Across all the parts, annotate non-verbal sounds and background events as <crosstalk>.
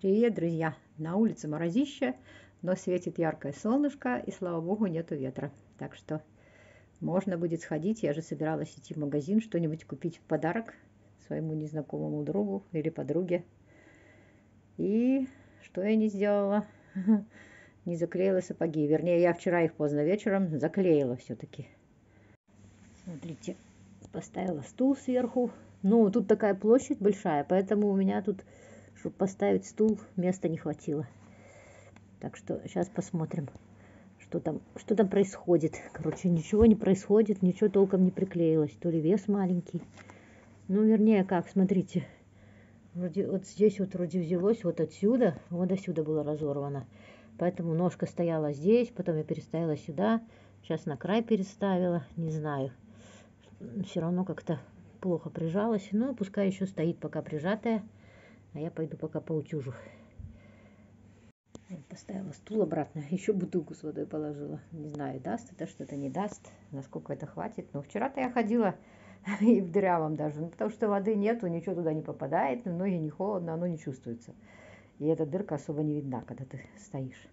Привет, друзья! На улице морозище, но светит яркое солнышко, и, слава богу, нету ветра. Так что можно будет сходить. Я же собиралась идти в магазин, что-нибудь купить в подарок своему незнакомому другу или подруге. И что я не сделала? <laughs> Не заклеила сапоги. Вернее, я вчера их поздно вечером заклеила все-таки. Смотрите, поставила стул сверху. Ну, тут такая площадь большая, поэтому у меня тут чтобы поставить стул, места не хватило. Так что сейчас посмотрим, что там, что там происходит. Короче, ничего не происходит, ничего толком не приклеилось. То ли вес маленький. Ну, вернее, как, смотрите. Вроде вот здесь вот вроде взялось вот отсюда, вот отсюда было разорвано. Поэтому ножка стояла здесь, потом я переставила сюда. Сейчас на край переставила, не знаю. Все равно как-то плохо прижалась. Ну, пускай еще стоит пока прижатая. А я пойду пока поутюжу. Поставила стул обратно, <laughs> еще бутылку с водой положила. Не знаю, даст это что-то, не даст, насколько это хватит. Но вчера-то я ходила <laughs> и в дырявом даже, ну, потому что воды нету, ничего туда не попадает, ноги не холодно, оно не чувствуется. И эта дырка особо не видна, когда ты стоишь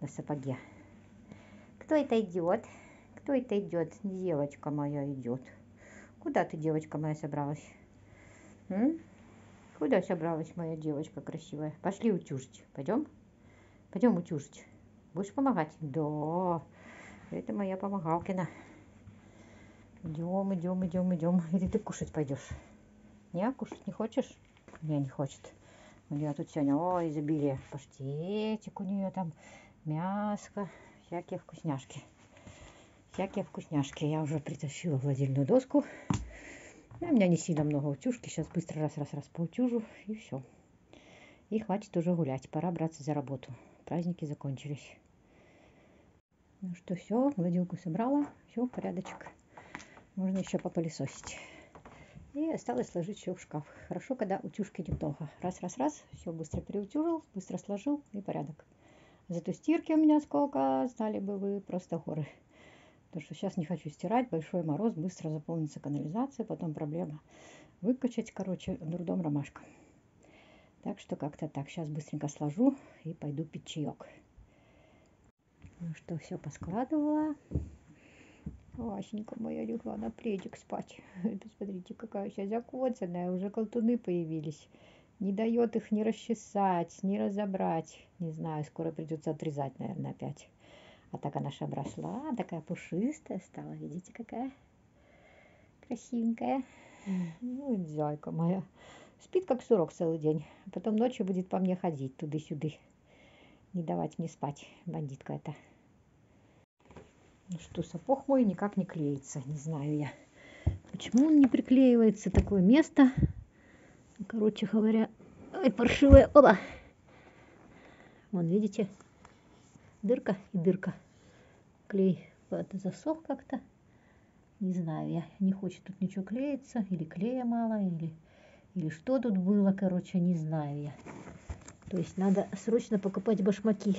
на сапоге. Кто это идет? Кто это идет? Девочка моя идет. Куда ты, девочка моя, собралась? М? Куда собралась моя девочка красивая? Пошли утюжить. Пойдем? Пойдем утюжить. Будешь помогать? Да. Это моя помогалкина. Идем, идем, идем, идем. Или ты кушать пойдешь? Не, кушать не хочешь? Не, не хочет. У нее тут сегодня, о, изобилие. Паштетик у нее там, мяско, всякие вкусняшки. Всякие вкусняшки. Я уже притащила холодильную доску. У меня не сильно много утюжки. Сейчас быстро раз-раз-раз поутюжу и все. И хватит уже гулять. Пора браться за работу. Праздники закончились. Ну что, все, гладилку собрала. Все, порядочек. Можно еще попылесосить. И осталось сложить все в шкаф. Хорошо, когда утюжки немного. Раз-раз-раз, все быстро переутюжил, быстро сложил и порядок. Зато стирки у меня сколько, знали бы вы, просто горы. Потому что сейчас не хочу стирать, большой мороз, быстро заполнится канализация, потом проблема выкачать, короче, дурдом ромашка. Так что как-то так. Сейчас быстренько сложу и пойду пить чаек. Ну что, все поскладывала. Васенька моя легла на пледик спать. <laughs> Посмотрите, какая сейчас закоцанная. Уже колтуны появились. Не дает их ни расчесать, ни разобрать. Не знаю, скоро придется отрезать, наверное, опять. А так она же обросла, такая пушистая стала. Видите, какая красивенькая. Ну, зайка моя. Спит как сурок целый день. А потом ночью будет по мне ходить туды-сюды. Не давать мне спать, бандитка эта. Ну что, сапог мой никак не клеится. Не знаю я, почему он не приклеивается. Такое место. Короче говоря, ой, паршивая. Оба! Вон, видите? Дырка и дырка клей засох как-то. Не знаю, я не хочет тут ничего клеиться, или клея мало, или, или что тут было, короче, не знаю я. То есть надо срочно покупать башмаки.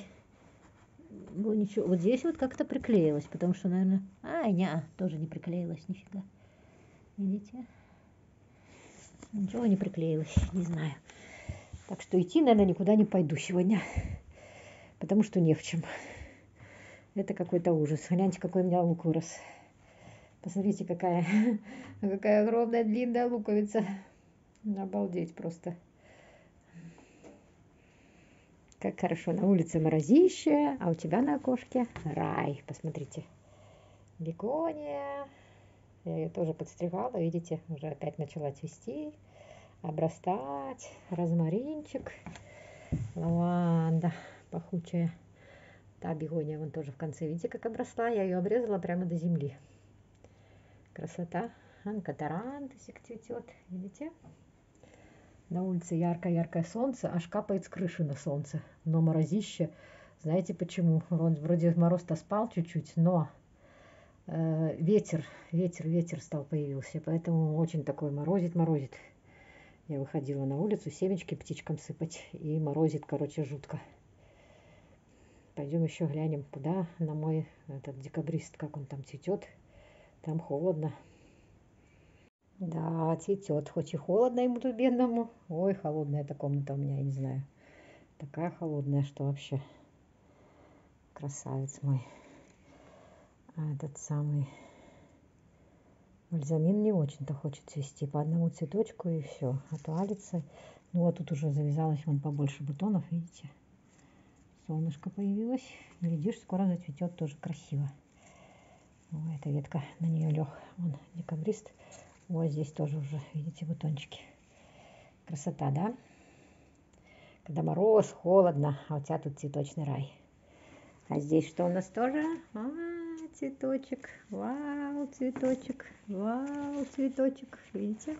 Ну ничего, вот здесь вот как-то приклеилось, потому что, наверное... Ай, не, тоже не приклеилось нифига. Видите? Ничего не приклеилось, не знаю. Так что идти, наверное, никуда не пойду сегодня, потому что не в чем. Это какой-то ужас. Гляньте, какой у меня лук вырос. Посмотрите, какая, <laughs> какая огромная длинная луковица. Обалдеть просто. Как хорошо. На улице морозище, а у тебя на окошке рай. Посмотрите. Бегония. Я ее тоже подстригала. Видите, уже опять начала цвести, обрастать. Розмаринчик. Лаванда пахучая. Та бегония вон тоже в конце. Видите, как обросла? Я ее обрезала прямо до земли. Красота. Анкатарантусик цветет. Видите? На улице яркое-яркое солнце, аж капает с крыши на солнце. Но морозище. Знаете почему? Вроде мороз-то спал чуть-чуть, но э, ветер, ветер, ветер стал появился. Поэтому очень такой морозит, морозит. Я выходила на улицу семечки птичкам сыпать. И морозит, короче, жутко. Пойдем еще глянем, куда на мой этот декабрист, как он там цветет. Там холодно. Да, цветет. Хоть и холодно ему тут бедному. Ой, холодная эта комната у меня, я не знаю. Такая холодная, что вообще красавец мой. А этот самый бальзамин не очень-то хочет цвести. По одному цветочку и все. Отвалится. Ну вот тут уже завязалось вон побольше бутонов, видите? Солнышко появилось. Глядишь, скоро зацветет тоже красиво. О, эта ветка на нее лег. Вон декабрист. Вот здесь тоже уже, видите, бутончики. Красота, да? Когда мороз, холодно, а у тебя тут цветочный рай. А здесь что у нас тоже? А, цветочек. Вау, цветочек. Вау, цветочек. Видите?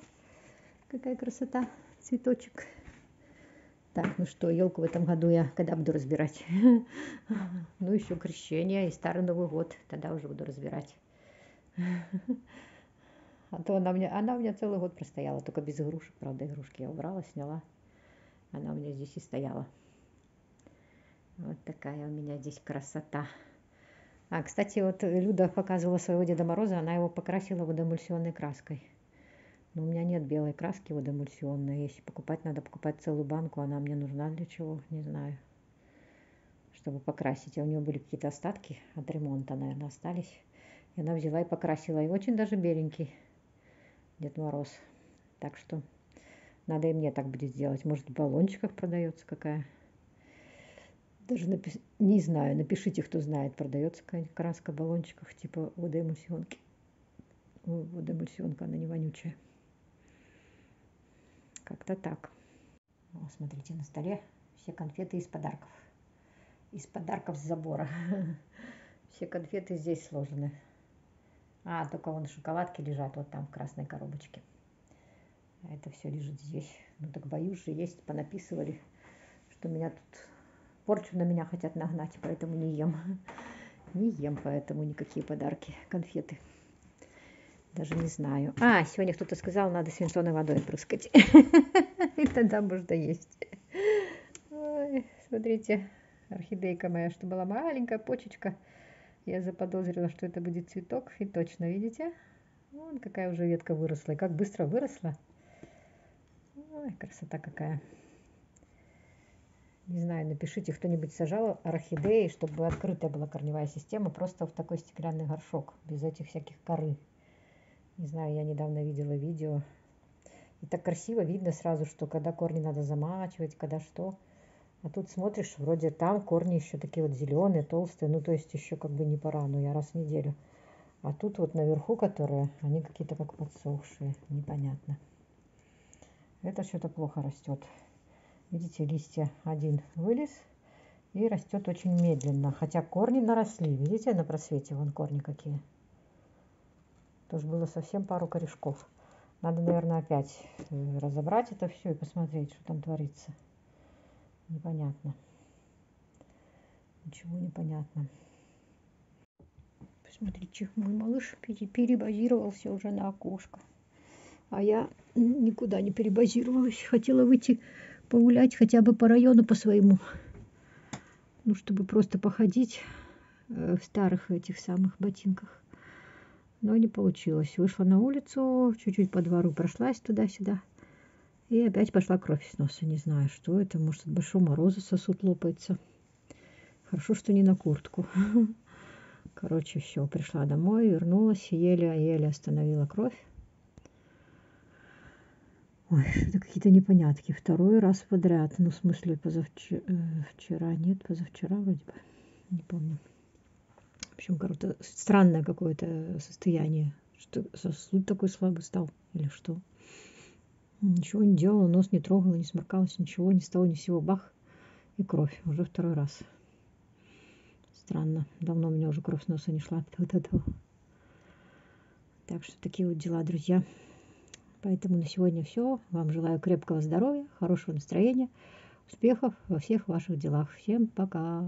Какая красота. Цветочек. Так, ну что, елку в этом году я когда буду разбирать? <laughs> Ну, еще крещение и Старый Новый год. Тогда уже буду разбирать. <laughs> А то она, мне, она у меня целый год простояла, только без игрушек. Правда, игрушки я убрала, сняла. Она у меня здесь и стояла. Вот такая у меня здесь красота. А, кстати, вот Люда показывала своего Деда Мороза, она его покрасила водоэмульсионной краской. Но у меня нет белой краски водоэмульсионной. Если покупать, надо покупать целую банку. Она мне нужна для чего, не знаю. Чтобы покрасить. А у нее были какие-то остатки от ремонта, наверное, остались. И она взяла и покрасила. И очень даже беленький Дед Мороз. Так что надо и мне так будет сделать. Может, в баллончиках продается какая. Даже напи... не знаю, напишите, кто знает, продается какая-нибудь краска в баллончиках типа водоэмульсионки. Водоэмульсионка, она не вонючая. Как-то так. О, смотрите, на столе все конфеты из подарков. Из подарков с забора. <laughs> Все конфеты здесь сложены. А, только вон шоколадки лежат вот там в красной коробочке. А это все лежит здесь. Ну так боюсь же, есть, понаписывали, что меня тут порчу на меня хотят нагнать, поэтому не ем. <laughs> Не ем, поэтому никакие подарки, конфеты. Даже не знаю. А, сегодня кто-то сказал, надо свинцовой водой прыскать. <laughs> И тогда можно есть. Смотрите, орхидейка моя, что была маленькая почечка. Я заподозрила, что это будет цветок. И точно, видите? Вон какая уже ветка выросла. И как быстро выросла. Ой, красота какая. Не знаю, напишите, кто-нибудь сажал орхидеи, чтобы открытая была корневая система, просто в такой стеклянный горшок, без этих всяких коры. Не знаю, я недавно видела видео. И так красиво видно сразу, что когда корни надо замачивать, когда что. А тут смотришь, вроде там корни еще такие вот зеленые, толстые, ну то есть еще как бы не пора, но я раз в неделю. А тут вот наверху, которые, они какие-то как подсохшие, непонятно. Это что-то плохо растет. Видите, листья один вылез и растет очень медленно. Хотя корни наросли. Видите, на просвете вон корни какие. Тоже было совсем пару корешков. Надо, наверное, опять э, разобрать это все и посмотреть, что там творится. Непонятно. Ничего не понятно. Посмотрите, мой малыш перебазировался уже на окошко. А я никуда не перебазировалась. Хотела выйти погулять хотя бы по району по своему. Ну, чтобы просто походить э, в старых этих самых ботинках. Но не получилось. Вышла на улицу, чуть-чуть по двору прошлась туда-сюда. И опять пошла кровь с носа. Не знаю, что это. Может, от большого мороза сосуд лопается. Хорошо, что не на куртку. <laughs> Короче, все, пришла домой, вернулась, еле-еле остановила кровь. Ой, что-то какие-то непонятки. Второй раз подряд. Ну, в смысле, позавчера... Э, вчера, нет, позавчера вроде бы. Не помню. В общем, короче, странное какое-то состояние. Что сосуд такой слабый стал или что. Ничего не делала, нос не трогала, не сморкалась, ничего, ни с того, ни сего. Бах, и кровь. Уже второй раз. Странно. Давно у меня уже кровь с носа не шла. Так что такие вот дела, друзья. Поэтому на сегодня все. Вам желаю крепкого здоровья, хорошего настроения, успехов во всех ваших делах. Всем пока!